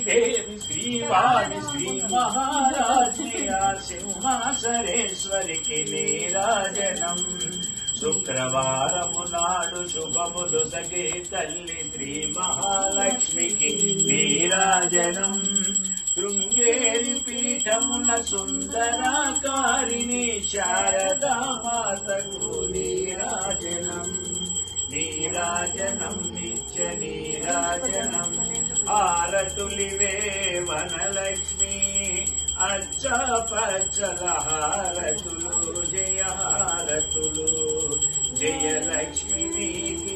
దేవి శ్రీవాణి శ్రీ మహారాజ్ఞ సింహాసరేశ్వరికి నీరాజనం. శుక్రవారము నాడు శుభములు సగే తల్లి శ్రీ మహాలక్ష్మికి నీరాజనం. శృంగేరి పీఠమున సుందరాకారిణి శారదామాతకు నీరాజనం. నీరాజనం నిత్య నీరాజనం. తులివే వనలక్ష్మి అచ్చ పచ్చల హారతులు జయ హారతులు జయలక్ష్మి నీకి